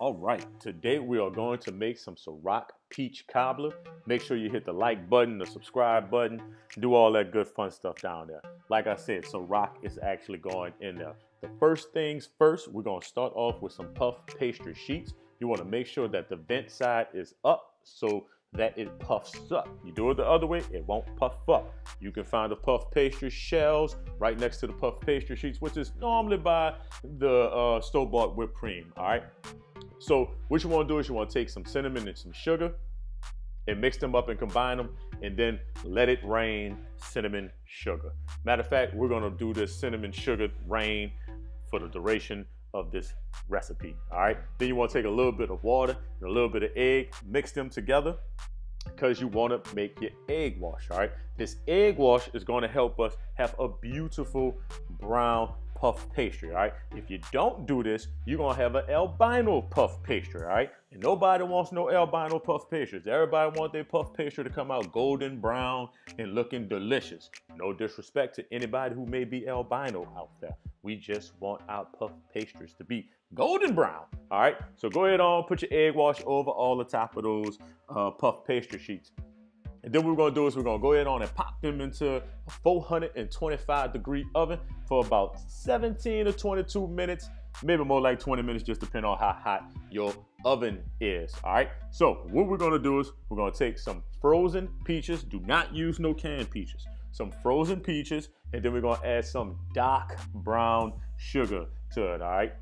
All right, today we are going to make some Ciroc peach cobbler. Make sure you hit the like button, the subscribe button, do all that good fun stuff down there. Like I said, Ciroc is actually going in there. The first things first, we're gonna start off with some puff pastry sheets. You wanna make sure that the vent side is up so that it puffs up. You do it the other way, it won't puff up. You can find the puff pastry shells right next to the puff pastry sheets, which is normally by the uh, store-bought whipped cream, all right? So what you wanna do is you wanna take some cinnamon and some sugar and mix them up and combine them and then let it rain cinnamon sugar. Matter of fact, we're gonna do this cinnamon sugar rain for the duration of this recipe, all right? Then you wanna take a little bit of water and a little bit of egg, mix them together because you wanna make your egg wash, all right? This egg wash is gonna help us have a beautiful brown puff pastry, all right? If you don't do this, you're gonna have an albino puff pastry, all right? And nobody wants no albino puff pastries. Everybody want their puff pastry to come out golden brown and looking delicious. No disrespect to anybody who may be albino out there. We just want our puff pastries to be golden brown, all right? So go ahead on, put your egg wash over all the top of those uh, puff pastry sheets. And then what we're gonna do is we're gonna go ahead on and pop them into a 425 degree oven for about 17 to 22 minutes, maybe more like 20 minutes, just depending on how hot your oven is, all right? So what we're gonna do is we're gonna take some frozen peaches, do not use no canned peaches, some frozen peaches, and then we're gonna add some dark brown sugar to it, all right?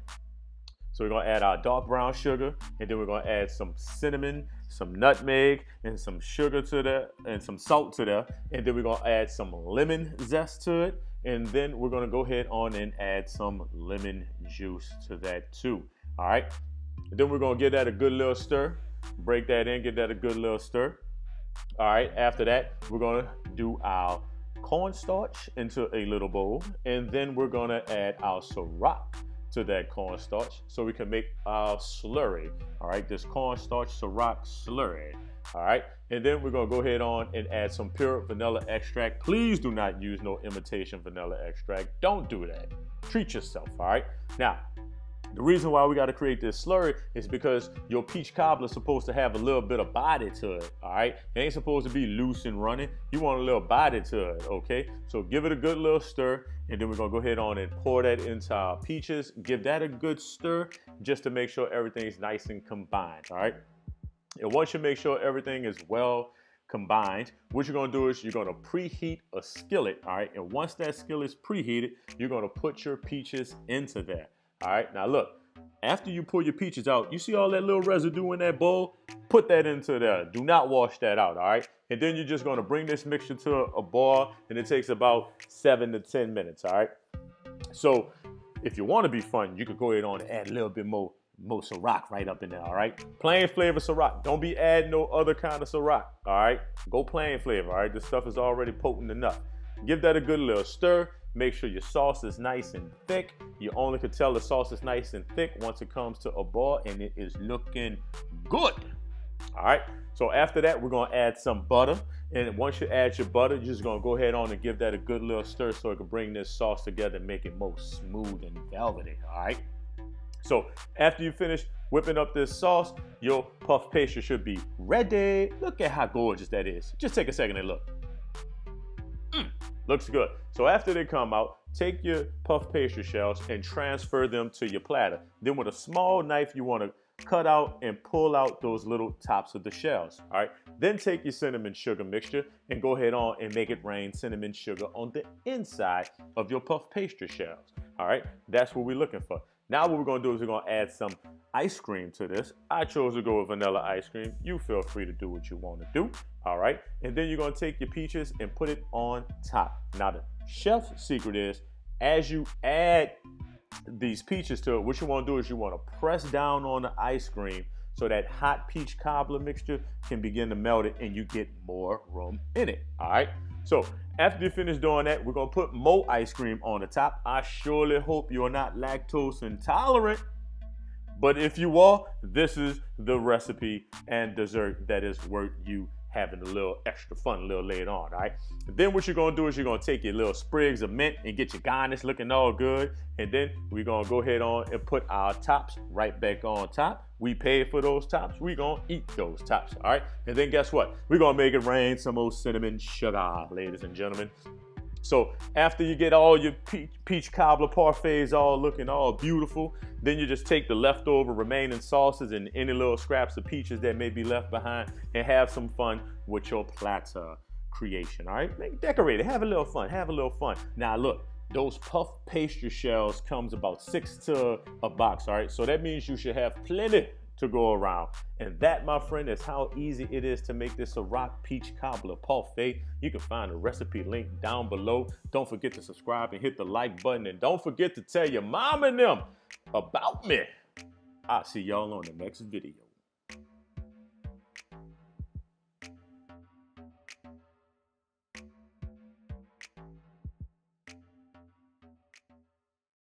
So we're gonna add our dark brown sugar, and then we're gonna add some cinnamon, some nutmeg, and some sugar to that, and some salt to that. And then we're gonna add some lemon zest to it. And then we're gonna go ahead on and add some lemon juice to that too. All right. And then we're gonna give that a good little stir. Break that in, get that a good little stir. All right, after that, we're gonna do our cornstarch into a little bowl, and then we're gonna add our Ciroc to that cornstarch so we can make our slurry. All right, this cornstarch Ciroc slurry. All right, and then we're gonna go ahead on and add some pure vanilla extract. Please do not use no imitation vanilla extract. Don't do that. Treat yourself. All right. Now, the reason why we got to create this slurry is because your peach cobbler is supposed to have a little bit of body to it, all right? It ain't supposed to be loose and running. You want a little body to it, okay? So give it a good little stir, and then we're gonna go ahead on and pour that into our peaches. Give that a good stir just to make sure everything's nice and combined, all right? And once you make sure everything is well combined, what you're gonna do is you're gonna preheat a skillet, all right? And once that skillet is preheated, you're gonna put your peaches into there. All right, now look, after you pull your peaches out, you see all that little residue in that bowl? Put that into there. Do not wash that out, all right? And then you're just gonna bring this mixture to a boil and it takes about seven to 10 minutes, all right? So if you wanna be fun, you could go ahead on and add a little bit more more Ciroc right up in there, all right? Plain flavor Ciroc. Don't be adding no other kind of Ciroc, all right? Go plain flavor, all right? This stuff is already potent enough. Give that a good little stir. Make sure your sauce is nice and thick. You only can tell the sauce is nice and thick once it comes to a boil and it is looking good. All right, so after that, we're gonna add some butter. And once you add your butter, you're just gonna go ahead on and give that a good little stir so it can bring this sauce together and make it more smooth and velvety, all right? So after you finish whipping up this sauce, your puff pastry should be ready. Look at how gorgeous that is. Just take a second and look. Looks good. So after they come out, take your puff pastry shells and transfer them to your platter. Then with a small knife, you wanna cut out and pull out those little tops of the shells, all right? Then take your cinnamon sugar mixture and go ahead on and make it rain cinnamon sugar on the inside of your puff pastry shells, all right? That's what we're looking for. Now what we're gonna do is we're gonna add some ice cream to this. I chose to go with vanilla ice cream. You feel free to do what you wanna do, all right? And then you're gonna take your peaches and put it on top. Now the chef's secret is, as you add these peaches to it, what you wanna do is you wanna press down on the ice cream so that hot peach cobbler mixture can begin to melt it and you get more room in it, all right? So after you finish doing that, we're gonna put more ice cream on the top. I surely hope you're not lactose intolerant, but if you are, this is the recipe and dessert that is worth you having a little extra fun a little later on, all right? Then what you're gonna do is you're gonna take your little sprigs of mint and get your garnish looking all good. And then we're gonna go ahead on and put our tops right back on top. We paid for those tops, we gonna eat those tops, all right? And then guess what? We're gonna make it rain some old cinnamon sugar, ladies and gentlemen. So after you get all your peach, peach cobbler parfaits all looking all beautiful, then you just take the leftover remaining sauces and any little scraps of peaches that may be left behind and have some fun with your platter creation, all right? Make, decorate it, have a little fun, have a little fun. Now look, those puff pastry shells comes about six to a box, all right? So that means you should have plenty to go around. And that, my friend, is how easy it is to make this Ciroc peach cobbler parfait. You can find the recipe link down below. Don't forget to subscribe and hit the like button. And don't forget to tell your mom and them about me. I'll see y'all on the next video.